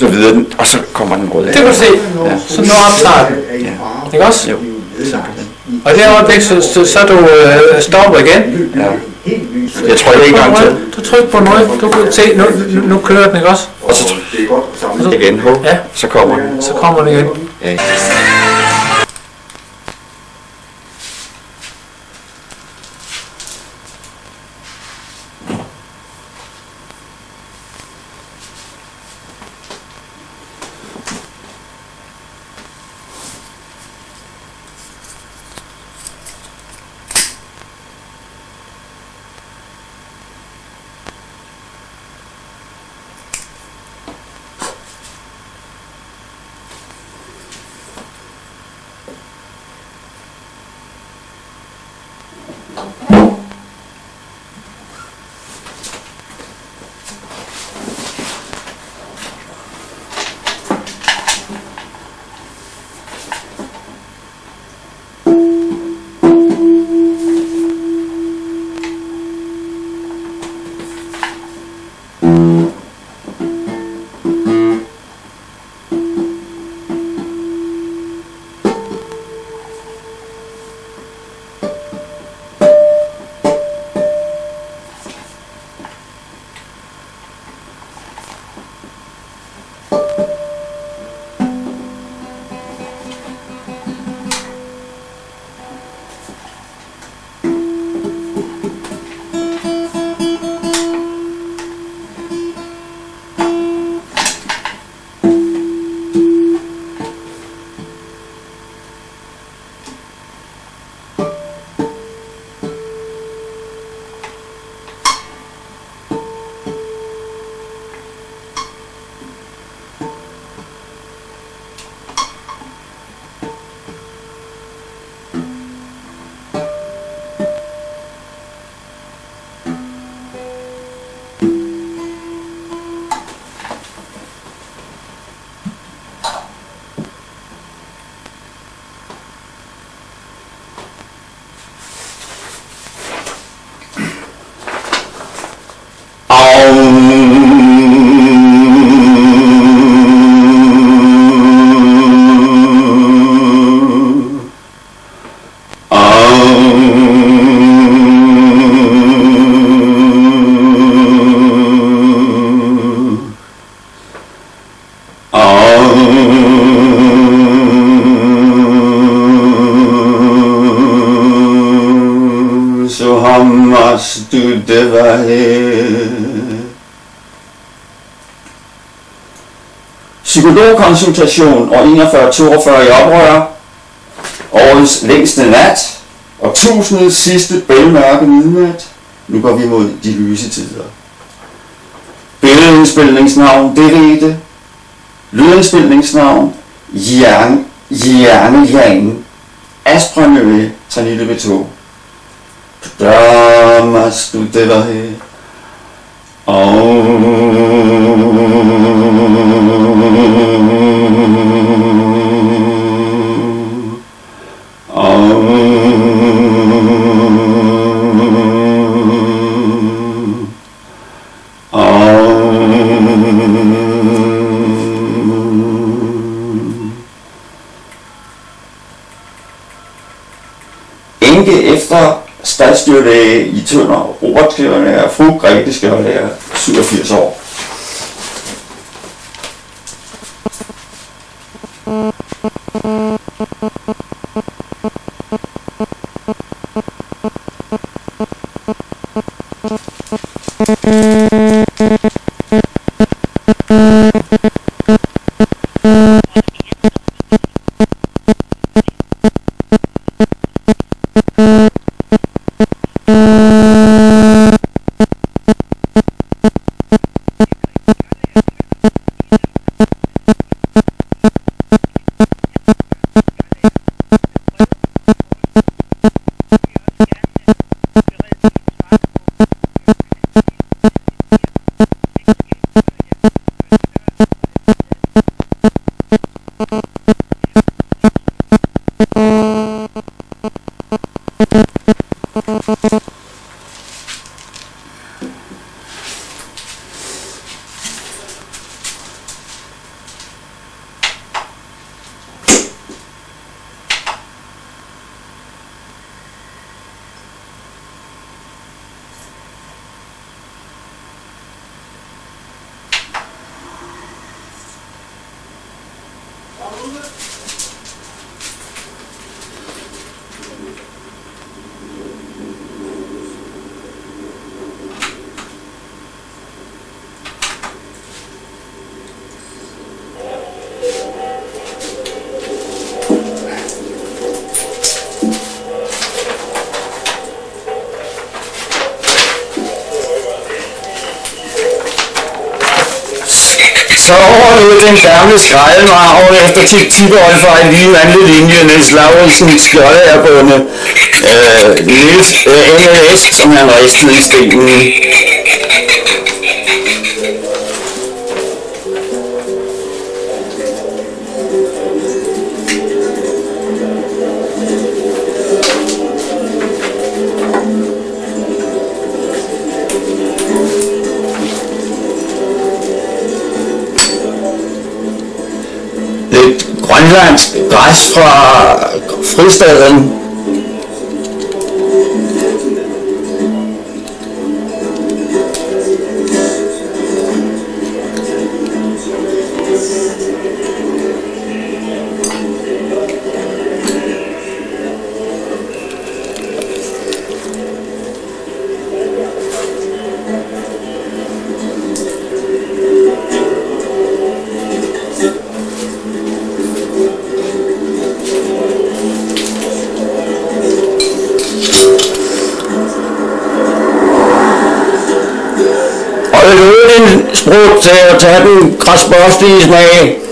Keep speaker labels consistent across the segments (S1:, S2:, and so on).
S1: Så videre den, og så kommer den røde.
S2: Det kan du se.
S1: Ja.
S2: Så når opstarten.
S1: Ja.
S2: Ikke også?
S1: Jo.
S2: Og det øjeblik, så, så, så du øh, stopper igen.
S1: Ja. Jeg tror ikke en gang til.
S2: Du trykker på noget. Du kan se, nu, nu, nu kører den, ikke også?
S1: Og så trykker igen.
S2: Ja.
S1: Så kommer den.
S2: Så kommer den igen.
S1: Ja.
S3: Okay. Så du Devahe. Psykologkonsultation og 41-42 i oprør. Årets længste nat. Og tusindets sidste bælmørke midnat. Nu går vi mod de lyse tider. Billedindspilningsnavn, det rite. Lydindspilningsnavn, Jern, Hjerne, Hjerne. Asprønøje, Tranille B2. Damas du stadsstyrlæge i Tønder, Robert Skjørlærer, fru Grete Skjørlærer, 87 år. Så overlod den gamle skraldmarv efter 10 tip år fra en lille vandlig linje, Niels Lauritsen skjolde er bundet. øh, Niels øh, NLS, som han ristede i stenen. Grønlandsk græs fra fristaden. Sprut til at tage den græsbostige smag.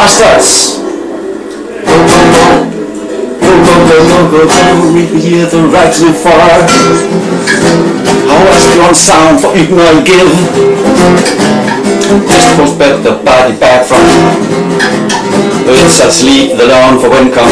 S3: Little bastards! We hear the rattling fire How has the sound for ignorant gill? Just push back the body back from It's asleep the dawn for when come